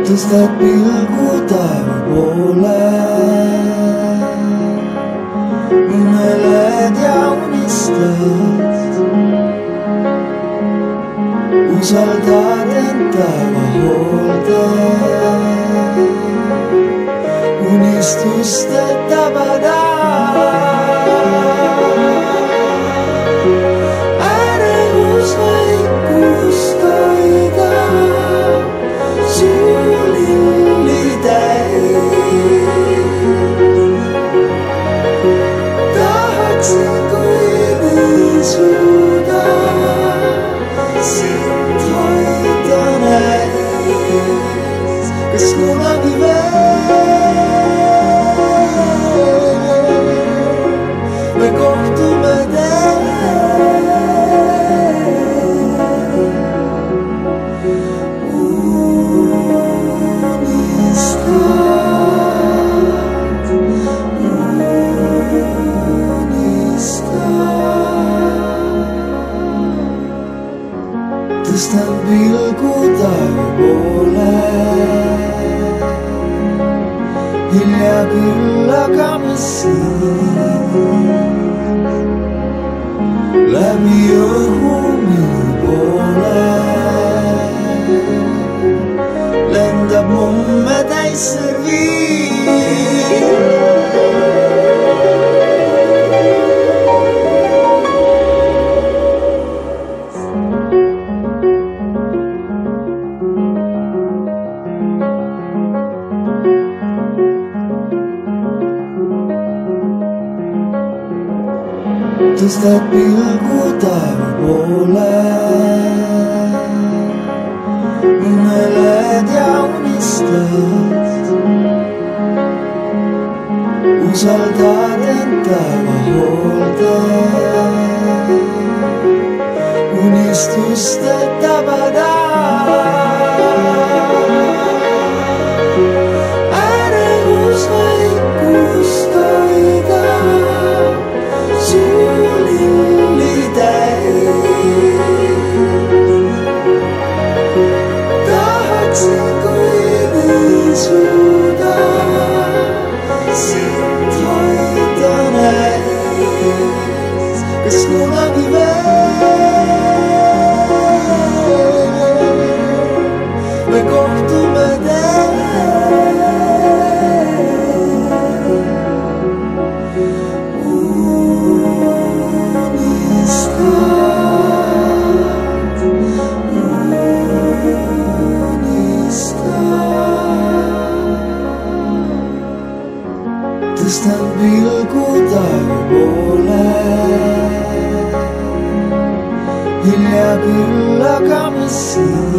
Does that feel good? I will When I lie down in stars Un soldat tentava holdar Un istus tentava dar corpo places tõstad pilgu taeva poole. uneled ja unistad. usaldad end taeva hoolde. unistuste tabada. Deus. Iltisten vilkutaan puoleen. Hiljaa kyllä kamessiin.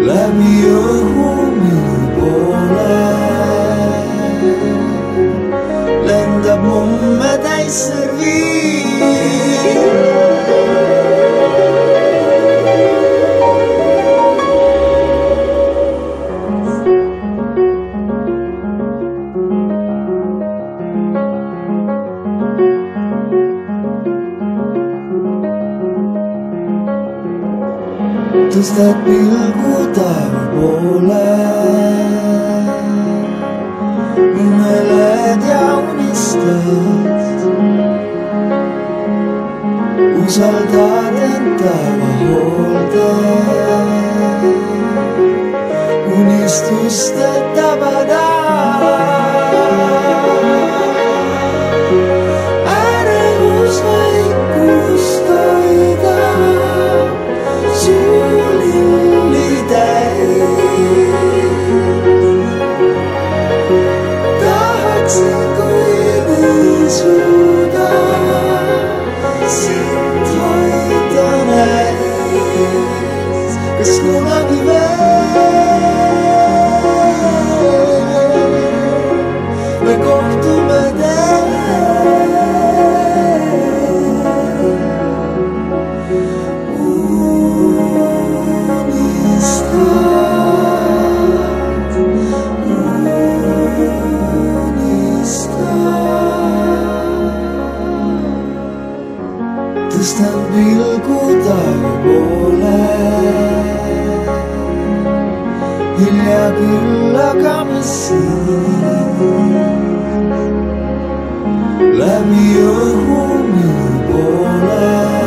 Läpi ohumin puoleen. Lentä mun. Tõstad pilgu taeva poole. uneled ja unistad. usaldad end taeva hoolde. unistuste İlla kullaka mesih Labiyohum yubola